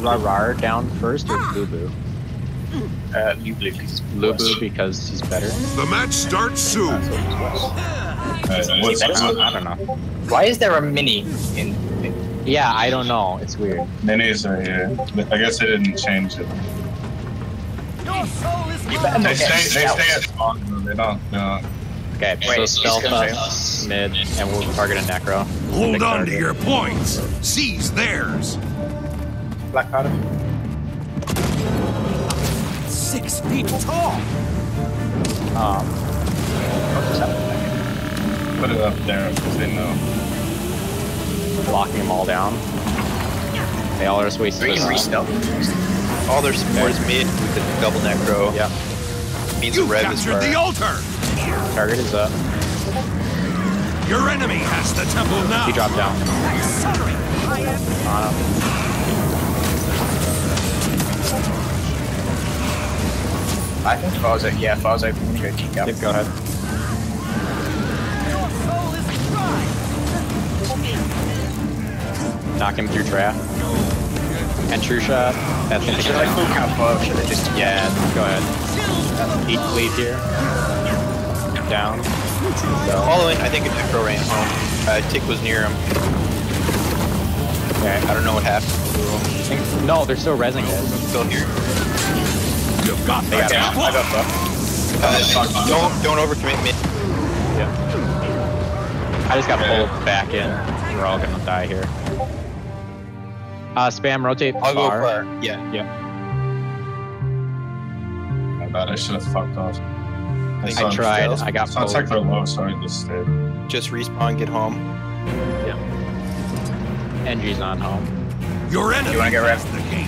Rar Rar Rar down first or Lubu? Uh, Lubu, because Lubu because he's better. The match starts soon. Uh, what's, I what's don't, I don't know. Why is there a mini in? in Yeah, I don't know. It's weird. minis are here. I guess they didn't change it. you They stay, they stay at spawn. though. They don't. They don't. Okay, Wait, so he's stealth gonna us mid, and we'll target a necro. Hold Big on to your points. Seize theirs. Black powder. Six feet tall. Um, What just happened? Put it up there because they know. locking them all down. They all are just wasting We can this. restart. All their supports mid with the double necro. Yep, Means the You rev is captured the altar. target is up. Your enemy has the temple now. He dropped down. On him. I think Far's open. Yeah, Far's open. I'm gonna go kick up. Yep, go ahead. Knock him through trap. And true shot. That's gonna Should I full him down. or Should I just? Yeah, go ahead. Eat lead here. Down. Go. Following, I think it's a necro ran home. Uh, Tick was near him. Okay. I don't know what happened. Think- No, they're still resing it. Still here. You've got the got. I got Far. Uh, don't don't overcommit me. Yeah. I just got pulled back in. We're all gonna die here. Uh, spam rotate I'll go far. far. Yeah. Yep. My bad. I should have fucked off. I saw- I tried. I got So I pulled. checked their low, so I just stayed. Just respawn, get home. Yeah. NG's on home. Your enemy You wanna get has rev? the game.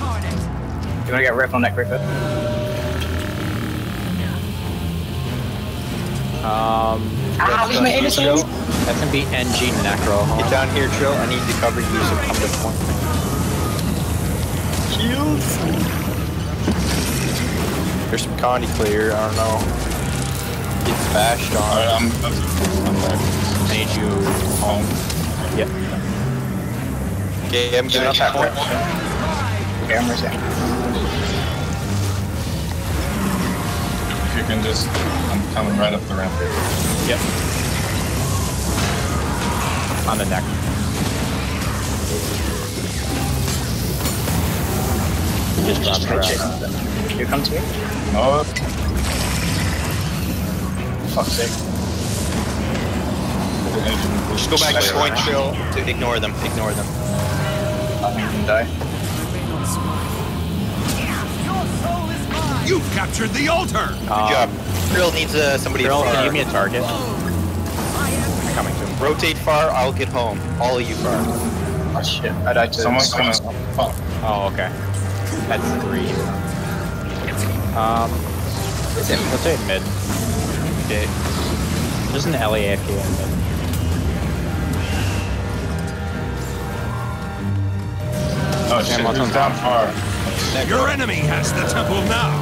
You wanna get rep on that Griffith? Um, Ah, leave my innocent. that's gonna be NG Necro home. Get down here, Trill. I need to cover you, so come to point. Shields. There's some Condi clear. I don't know. Gets bashed on. Alright, I'm. That's, I'm back. I need you home. Yep. Okay, I'm Giving giving up that rep. point. Okay, I'm resetting. If you can just. I'm coming right up the ramp here. Yep. On the neck. He just dropped Try her chasing You come to me? No. Fuck's sake. Just go back to point, Trill, to ignore them. Ignore them. Nothing can die. You've captured the altar. Good Um, job. Trill needs uh, somebody Girl, far. can you give me a target? I'm coming to him. Rotate far, I'll get home. All of you far. Oh shit. I died to Someone's gonna. Fuck. Oh, okay. That's three. Um, let's say mid. Okay. There's an LAFK in mid. Oh shit, what's who's on down top? far? Your enemy has the temple now.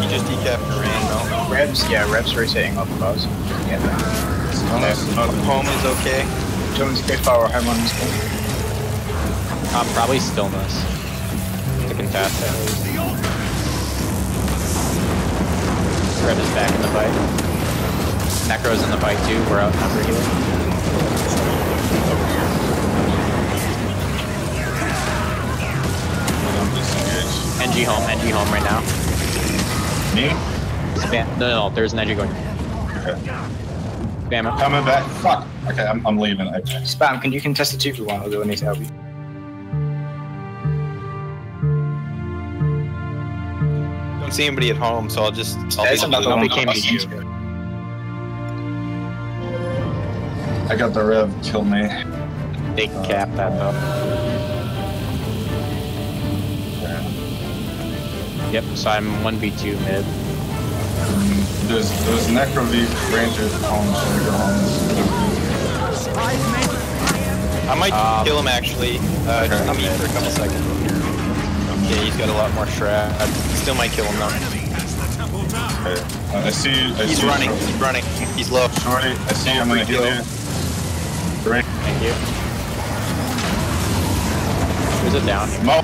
You just decapped and ran, no? Rebs, yeah, Rebs rotating off Fars. Yeah, that. No, the Home is okay. Jones, you want me to go far or home on this one? Um, probably stillness. To contest it. Red is back in the fight. Necro's in the fight too. We're outnumbered here. NG home. NG home right now. Me? Spam. No, no, no. There's an NG going. Okay. Spam it. Coming back. Fuck. Okay, I'm, I'm leaving. I, Spam, can you contest the 2 for 1 or do I need to help you? Don't see anybody at home, so I'll just. I'll There's be- another one. came to you. I got the rev. Kill me. They cap that though. Yep. So I'm 1v2 mid. There's there's Necro V Ranger home. Should we go? I might Um, kill him actually. Uh, okay. just me for a couple seconds. Okay, he's got a lot more strat. Still might kill him though. Enemy has the. Okay. Uh, I see. I He's see running. He's running. He's low. Shorty. I see. I'm gonna heal you. Right. Thank you. There's a down here. Mo.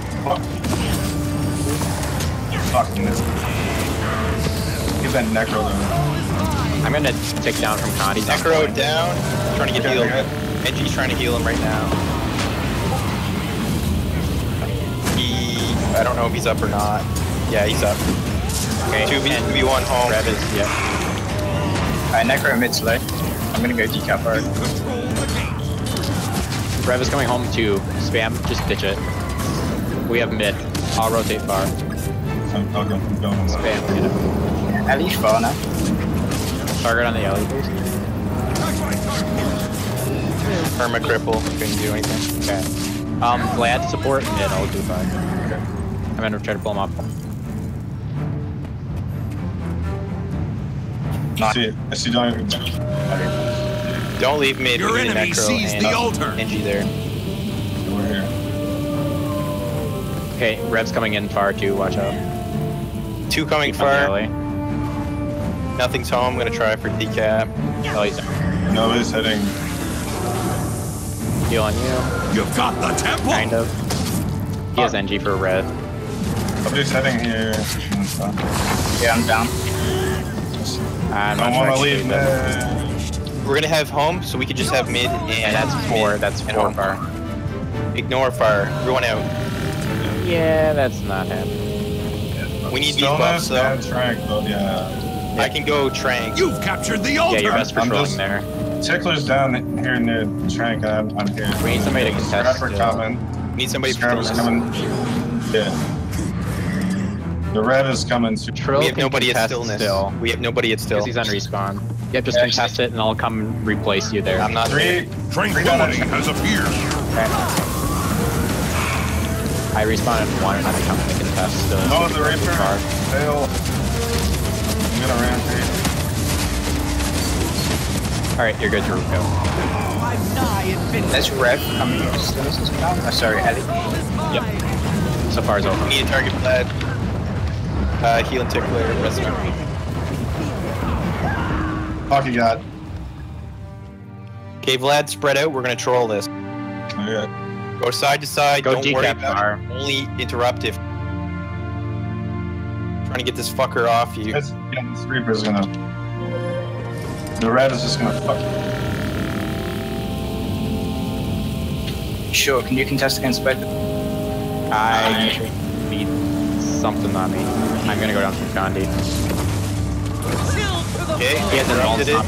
Fucking this. Get that necro though. I'm gonna take down from Condi's on Necro point. down. Trying to get Okay, healed. okay. Edgy's trying to heal him right now. He, I don't know if he's up or not. Yeah, he's up. Okay, Two v and two v one home. Rev is, yeah. Alright, Necro mid slow. I'm gonna go decap hard. Rev is coming home to Spam, just ditch it. We have mid. I'll rotate far. I'm, I'll go, I'm going. Spam, hit him. At least far now. Target on the alley, please. Perma cripple. Couldn't do anything. Okay. Um, Vlad, support mid, I'll do fire. I'm gonna try to pull him up. See, it. I see don't. Don't leave mid. Your we enemy Necro sees and the altar. Engie there. We're here. Okay, Rev's coming in far too, watch out. Two coming Keep far. alley. Nothing's home. I'm gonna try for decap. Oh, he's No, he's hitting. healing you, You've got the temple. kind of. He has NG for red. Somebody's heading here. Yeah, I'm down. I'm don't want to leave that- mid. We're gonna have home, so we could just have mid and, And that's four, that's and four home. far. Ignore fire. Everyone out. Yeah, that's not happening. We need these Stillness buffs though. and Trank, but yeah. I can go Trank. You've captured the Yeah, altar. you're best I'm patrolling just- there. Tickler's down here near Trank. I'm, I'm here. We need somebody to contest Scrapper still. coming. We need somebody Scrapper's patrolling. coming. Yeah. The red is coming. to- Trill We have nobody at contest stillness. still. We have nobody at still. Because he's on respawn. Yep, just Yeah, contest it and I'll come replace you there. I'm not. Three. Tranquility has appeared. I respawned in one and I come to contest still. Oh, the Reaper. Far. Fail. I'm gonna rampage. Alright, you're good, Ruko. There's Rev coming to Stillness as well. Oh, sorry, Ellie. Yep. So far is We over. need a target Vlad. Uh, heal and tickler. Rest of it. Fuck you got. Okay, Vlad, spread out. We're gonna troll this. Okay. Go side to side. Go Don't worry decap about far. it. Only interrupt if. Trying to get this fucker off you. This, yeah, this Reaper's gonna. The red is just gonna fuck. Sure, can you contest against both? I beat something on me. I'm gonna go down from Condi. Okay, He has an all interrupted it.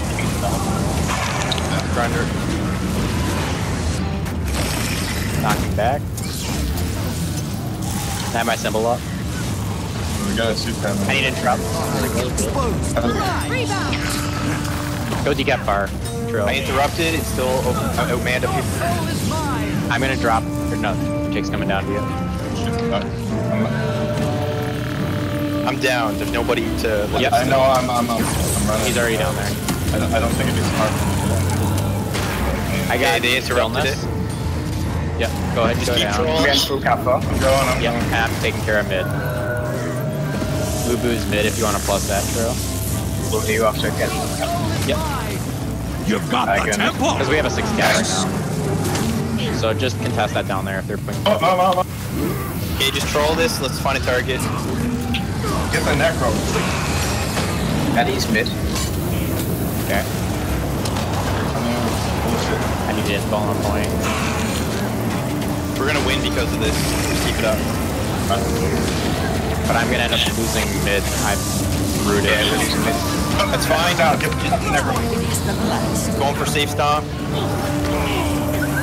Grinder. Knocking back. I have my symbol up. We got a two I need to interrupt. Go decap far. Trill. I interrupted. It's still open, uh, outmanned up here. I'm gonna drop. Or no, Jake's coming down to you. I'm down. There's nobody to. Yep. I know I'm, I'm, I'm, I'm running. He's already down there. I don't, I don't think it'd be smart for me to do that. I got Okay, they interrupted stillness. Yep, go ahead, Just go keep down. trolling. I'm going full cap far. I'm going, I'm Yep, going. and taking care of mid. Blue Boo's mid if you want to plus that, Trill. We'll do after I get Yep, You've got I the get it. temple. because we have a six cat right now. So just contest that down there if they're putting. Oh, no, no, no. Okay, just troll this. Let's find a target. Get the necro. Ellie's mid. Okay, I need to fall on point. We're gonna win because of this. Just keep it up. But I'm gonna end up losing mid. I'm rooted. Yeah, we're losing mid. That's fine. Down, get the necro. Going for safe stomp.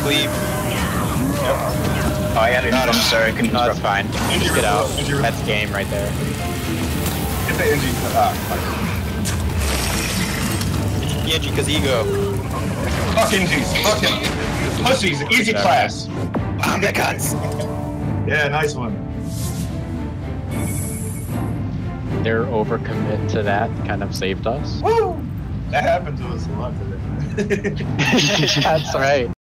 Cleave. Oh, I had it. I'm sorry, I couldn't No, that's fine. Just get out. That's game right there. Get the NG. Ah, fuck. Yeah, because ego. Fuck NGs. Fuck him. Pussies. Easy class. Bomb the guns. Yeah, nice one. Their overcommit to that kind of saved us. Woo! That happened to us a lot today. That's right.